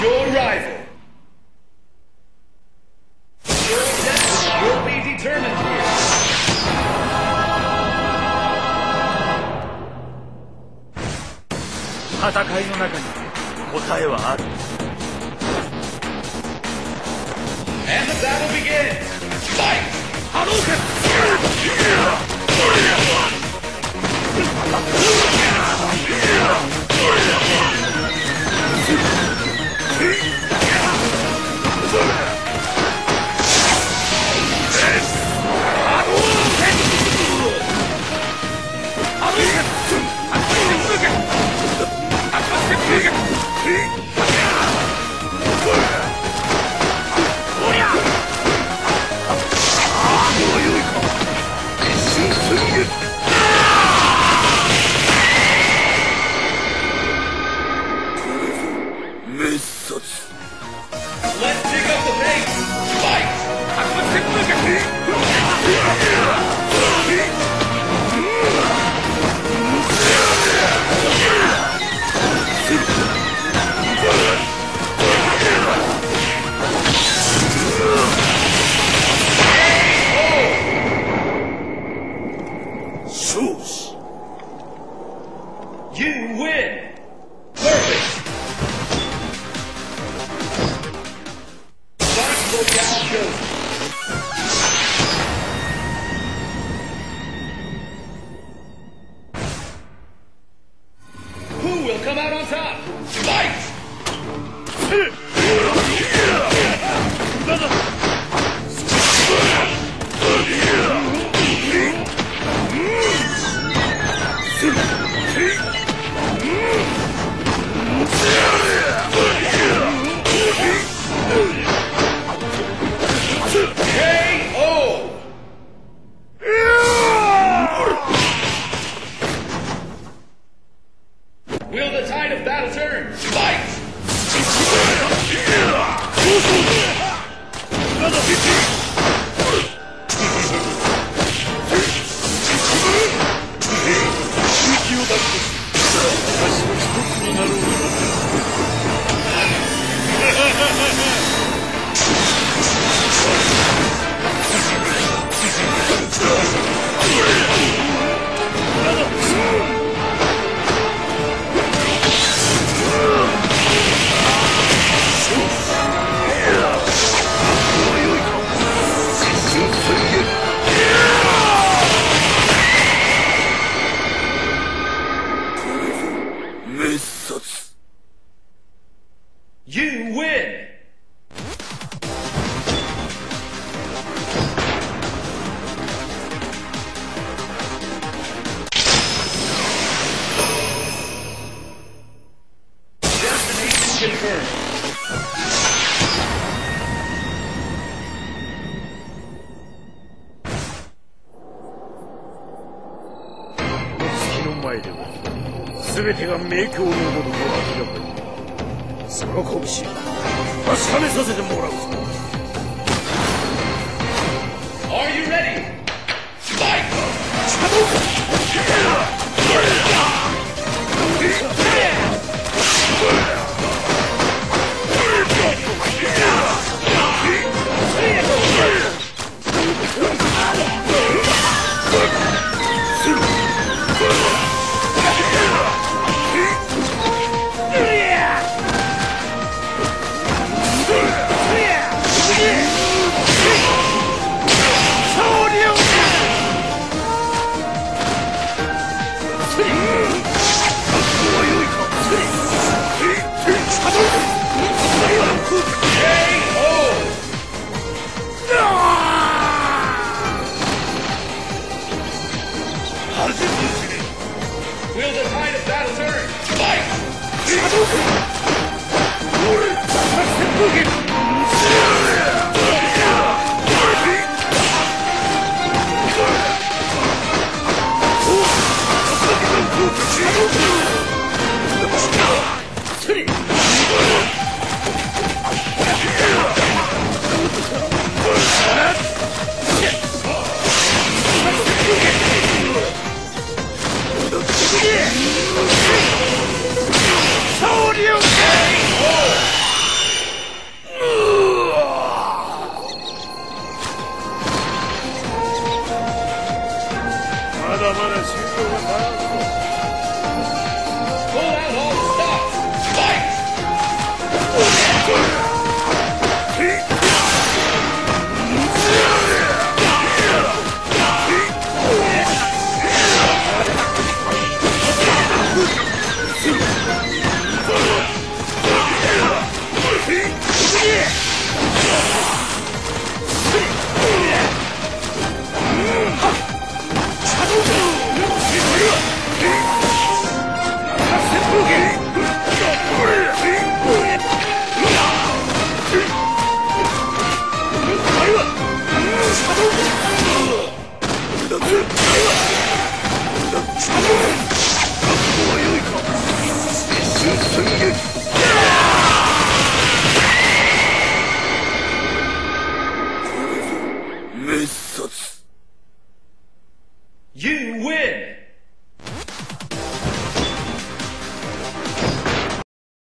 your rival. Your destiny will be determined here. 戦いの中に答えはある And the battle begins. Fight! 波動拳 Who will come out on top? Fight! 前では全てが明鏡のごとく明らかにその拳確かめさせてもらうぞ Are you ready? Fight! Oh, adamın esir.